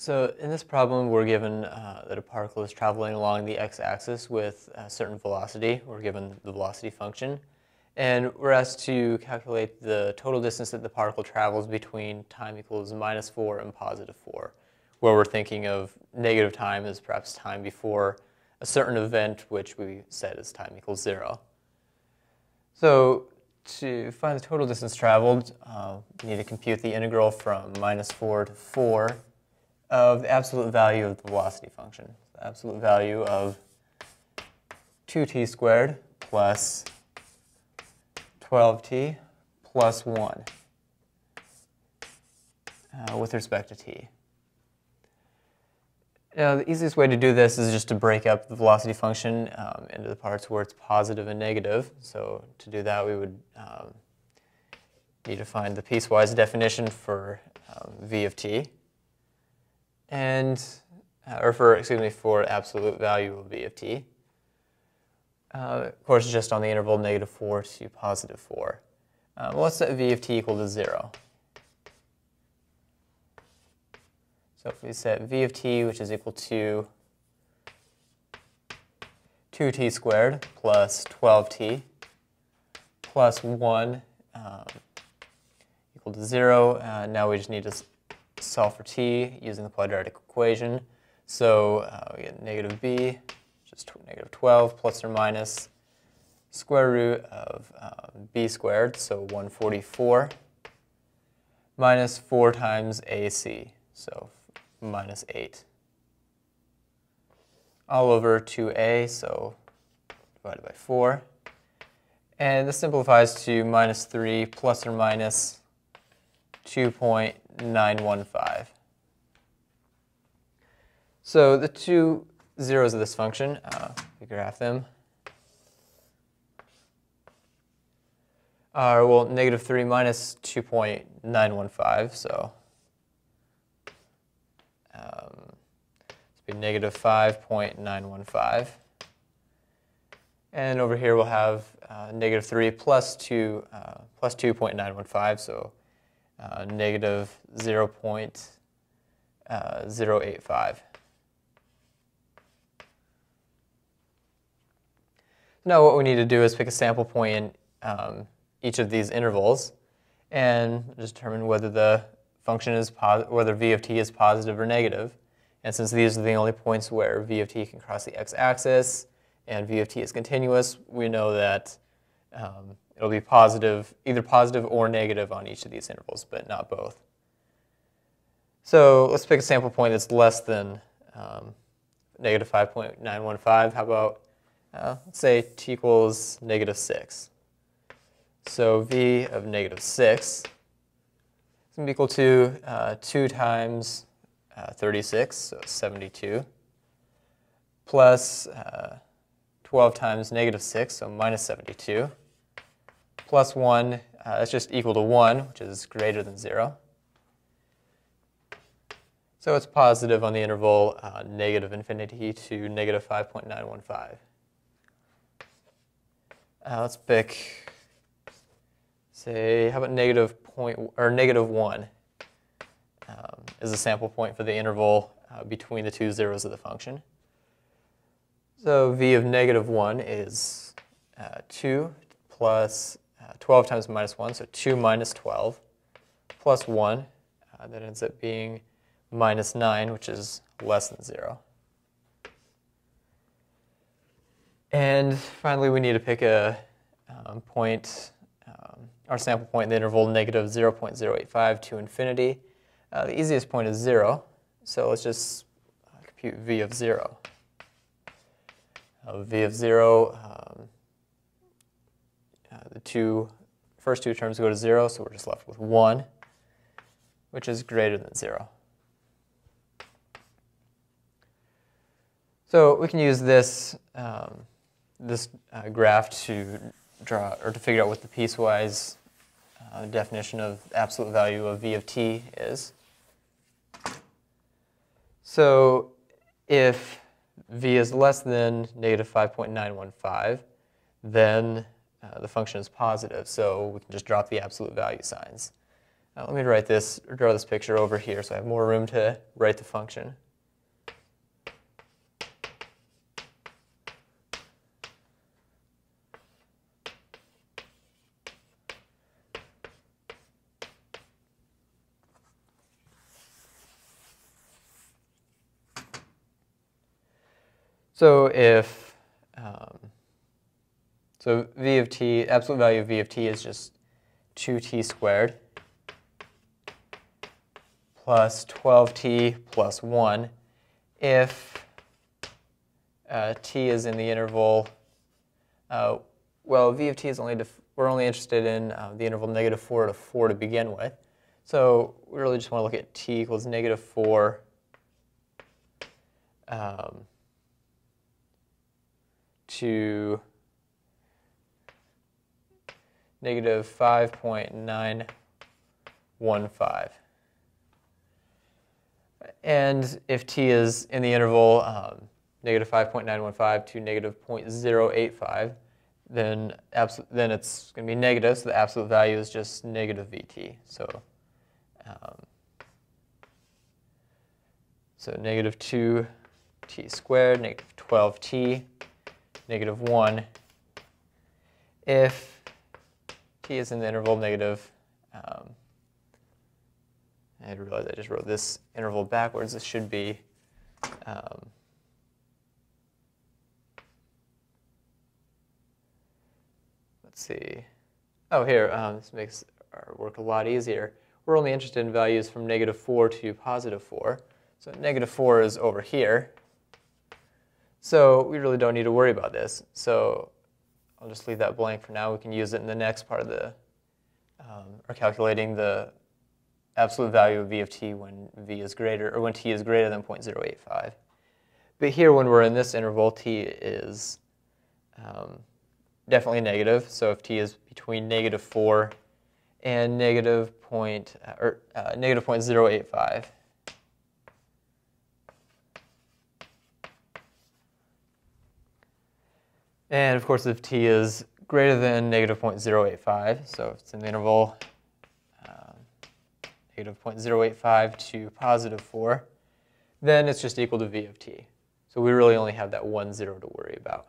So in this problem, we're given uh, that a particle is traveling along the x-axis with a certain velocity. We're given the velocity function. And we're asked to calculate the total distance that the particle travels between time equals minus 4 and positive 4, where we're thinking of negative time as perhaps time before a certain event, which we said is time equals 0. So to find the total distance traveled, uh, we need to compute the integral from minus 4 to 4 of the absolute value of the velocity function. The absolute value of 2t squared plus 12t plus 1 uh, with respect to t. Now, the easiest way to do this is just to break up the velocity function um, into the parts where it's positive and negative. So to do that, we would um, need to find the piecewise definition for um, v of t and, uh, or for, excuse me, for absolute value of v of t. Uh, of course, just on the interval negative 4 to positive 4. Uh, let's set v of t equal to 0. So if we set v of t, which is equal to 2t squared plus 12t plus 1 um, equal to 0, uh, now we just need to solve for t using the quadratic equation. So uh, we get negative b, just negative 12 plus or minus square root of um, b squared, so 144, minus 4 times ac, so minus 8. All over 2a, so divided by 4. And this simplifies to minus 3 plus or minus 2.915. So the two zeros of this function, uh, we graph them, are, well, negative 3 minus 2.915, so um, it's be negative 5.915. And over here we'll have uh, negative 3 plus 2, uh, plus 2.915, so uh, negative 0 uh, 0.085. Now what we need to do is pick a sample point in um, each of these intervals and determine whether the function is whether v of t is positive or negative. And since these are the only points where v of t can cross the x-axis and v of t is continuous, we know that um, it'll be positive, either positive or negative on each of these intervals, but not both. So let's pick a sample point that's less than um, negative 5.915. How about, uh, let's say t equals negative 6. So v of negative 6 is going to be equal to uh, 2 times uh, 36, so 72, plus, uh, 12 times negative 6, so minus 72, plus 1, uh, that's just equal to 1, which is greater than 0. So it's positive on the interval uh, negative infinity to negative 5.915. Uh, let's pick, say, how about negative point or negative one um, is a sample point for the interval uh, between the two zeros of the function. So v of negative 1 is uh, 2 plus 12 times minus 1, so 2 minus 12 plus 1. Uh, that ends up being minus 9, which is less than 0. And finally, we need to pick a um, point our sample point in the interval negative 0.085 to infinity. Uh, the easiest point is 0, so let's just compute v of 0. Uh, v of 0, um, uh, the two first two terms go to 0, so we're just left with 1, which is greater than 0. So we can use this, um, this uh, graph to draw or to figure out what the piecewise uh, definition of absolute value of v of t is. So if v is less than negative 5.915, then uh, the function is positive, so we can just drop the absolute value signs. Uh, let me write this, draw this picture over here so I have more room to write the function. So if, um, so v of t, absolute value of v of t is just 2t squared plus 12t plus 1 if uh, t is in the interval, uh, well, v of t is only, we're only interested in uh, the interval negative 4 to 4 to begin with. So we really just want to look at t equals negative 4 um, to negative 5.915. And if t is in the interval um, negative 5.915 to negative 0.085, then, then it's going to be negative, so the absolute value is just negative vt. So, um, so negative 2t squared, negative 12t negative 1 if is in the interval negative, um, I realize I just wrote this interval backwards. This should be um, let's see. Oh, here, um, this makes our work a lot easier. We're only interested in values from negative 4 to positive 4. So negative 4 is over here. So we really don't need to worry about this. So I'll just leave that blank for now. We can use it in the next part of the, um, or calculating the absolute value of v of t when v is greater, or when t is greater than 0.085. But here, when we're in this interval, t is um, definitely negative. So if t is between negative 4 and negative point, or uh, negative 0.085, And of course, if t is greater than negative 0.085, so if it's in the interval um, negative 0.085 to positive 4, then it's just equal to v of t. So we really only have that one zero to worry about.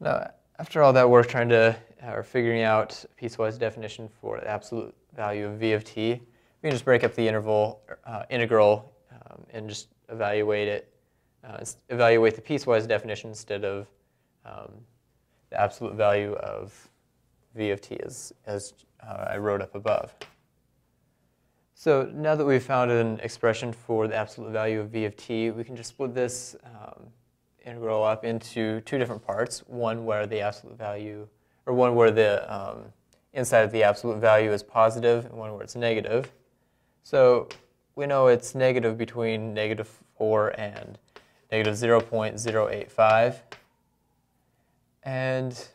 Now, after all that work trying to, uh, or figuring out piecewise definition for the absolute value of v of t, we can just break up the interval uh, integral um, and just evaluate it, uh, evaluate the piecewise definition instead of um, the absolute value of v of t as, as uh, I wrote up above. So now that we've found an expression for the absolute value of v of t, we can just split this um, integral up into two different parts, one where the absolute value, or one where the um, inside of the absolute value is positive and one where it's negative. So we know it's negative between negative 4 and negative 0.085. And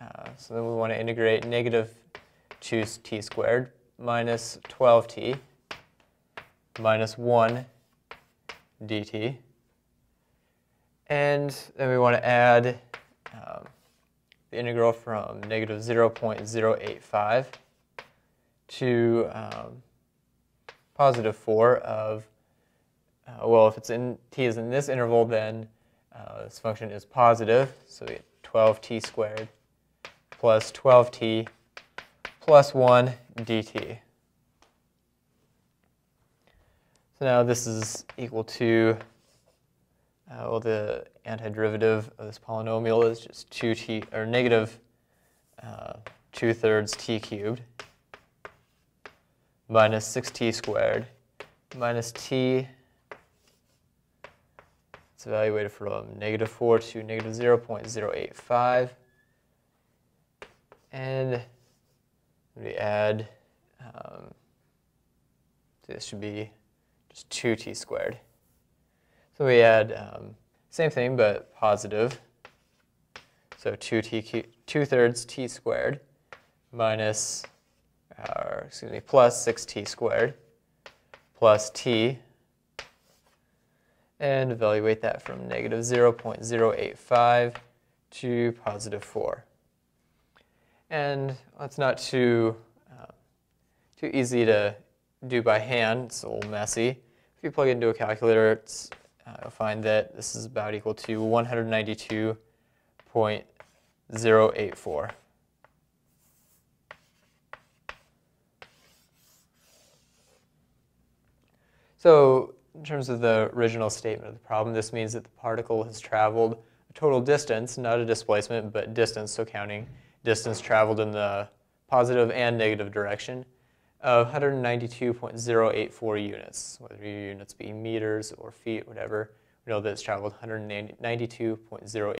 uh, so then we want to integrate negative 2t squared minus 12t minus 1 dt. And then we want to add um, the integral from negative 0.085 to um, positive 4 of, uh, well, if it's in t is in this interval, then uh, this function is positive. So we get 12t squared plus 12t plus 1 dt. So now this is equal to, uh, well, the antiderivative of this polynomial is just 2t, or negative uh, 2 thirds t cubed minus 6t squared minus t. It's evaluated from negative 4 to negative 0.085. And we add, um, this should be just 2t squared. So we add um, same thing, but positive. So 2t, 2 thirds t squared minus or excuse me, plus 6t squared plus t, and evaluate that from negative 0.085 to positive 4. And that's not too, uh, too easy to do by hand. It's a little messy. If you plug it into a calculator, it's, uh, you'll find that this is about equal to 192.084. So in terms of the original statement of the problem, this means that the particle has traveled a total distance, not a displacement, but distance, so counting distance traveled in the positive and negative direction of 192.084 units, whether your units be meters or feet, whatever. We know that it's traveled 192.084